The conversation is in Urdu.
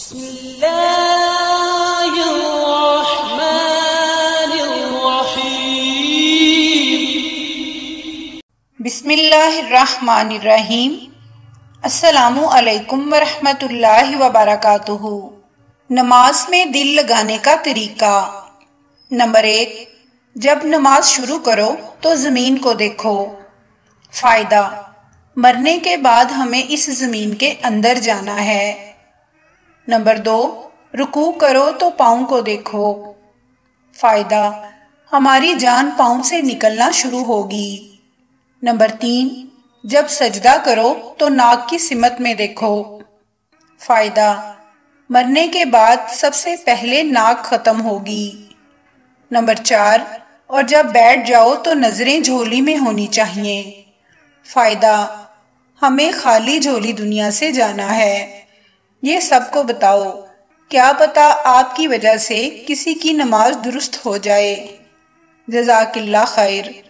بسم الله الرحمن الرحيم. بسم اللہ الرحمن الرحیم السلام علیکم ورحمۃ اللہ وبرکاتہ نماز میں دل لگانے کا طریقہ. نمبر ایک، جب نماز شروع کرو تو زمین کو دیکھو. فائدہ، مرنے کے بعد ہمیں اس زمین کے اندر جانا ہے۔ نمبر دو، رکوع کرو تو پاؤں کو دیکھو۔ فائدہ، ہماری جان پاؤں سے نکلنا شروع ہوگی۔ نمبر تین، جب سجدہ کرو تو ناک کی سمت میں دیکھو۔ فائدہ، مرنے کے بعد سب سے پہلے ناک ختم ہوگی۔ نمبر چار، اور جب بیٹھ جاؤ تو نظریں جھولی میں ہونی چاہیے۔ فائدہ، ہمیں خالی جھولی دنیا سے جانا ہے۔ یہ سب کو بتاؤ، کیا پتا آپ کی وجہ سے کسی کی نماز درست ہو جائے۔ جزاک اللہ خیر۔